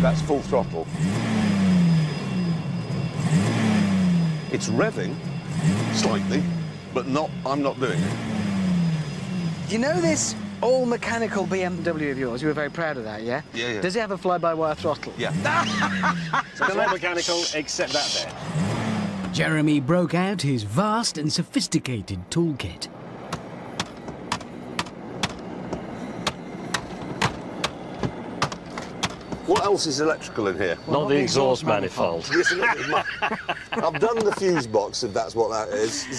That's full throttle. It's revving slightly, but not. I'm not doing it. Do you know this all mechanical BMW of yours? You were very proud of that, yeah? Yeah, yeah. Does it have a fly-by-wire throttle? Yeah. So it's all mechanical except that bit. Jeremy broke out his vast and sophisticated toolkit. What else is electrical in here? Not the exhaust manifold. Yes, it is. I've done the fuse box, if that's what that is.